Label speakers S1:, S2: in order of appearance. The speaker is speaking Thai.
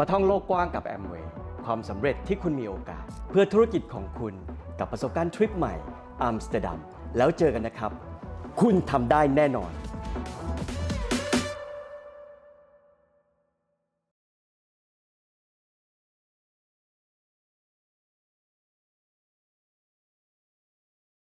S1: มาท่องโลกกว้างกับแอมเวย์ความสำเร็จที่คุณมีโอกาส เพื่อธุรกิจของคุณกับประสบการณ์ทริปใหม่อัมสเตอร์ดัมแล้วเจอกันนะครับ คุณทำได้แน่นอน